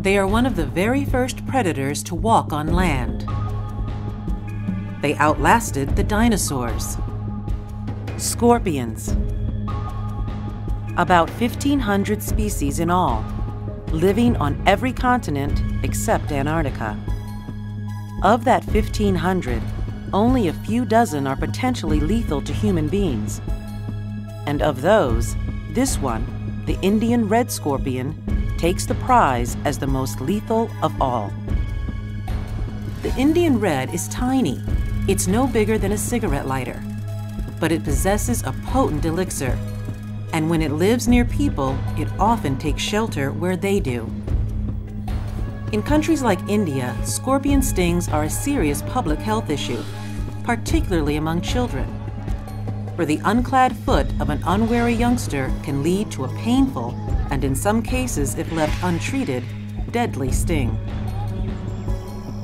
They are one of the very first predators to walk on land. They outlasted the dinosaurs. Scorpions. About 1,500 species in all, living on every continent except Antarctica. Of that 1,500, only a few dozen are potentially lethal to human beings. And of those, this one, the Indian red scorpion, takes the prize as the most lethal of all. The Indian red is tiny. It's no bigger than a cigarette lighter. But it possesses a potent elixir. And when it lives near people, it often takes shelter where they do. In countries like India, scorpion stings are a serious public health issue, particularly among children, where the unclad foot of an unwary youngster can lead to a painful and in some cases, if left untreated, deadly sting.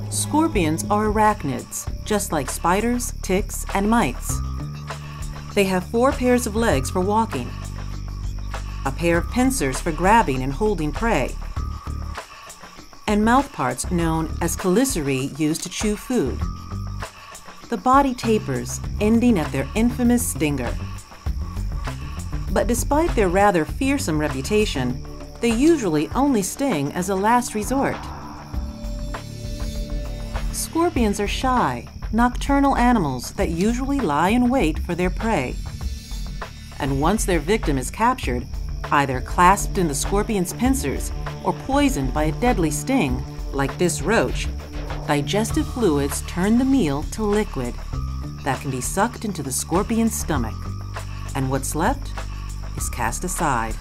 Scorpions are arachnids, just like spiders, ticks, and mites. They have four pairs of legs for walking, a pair of pincers for grabbing and holding prey, and mouthparts known as chelicerae used to chew food. The body tapers, ending at their infamous stinger. But despite their rather fearsome reputation, they usually only sting as a last resort. Scorpions are shy, nocturnal animals that usually lie in wait for their prey. And once their victim is captured, either clasped in the scorpion's pincers or poisoned by a deadly sting, like this roach, digestive fluids turn the meal to liquid that can be sucked into the scorpion's stomach. And what's left is cast aside.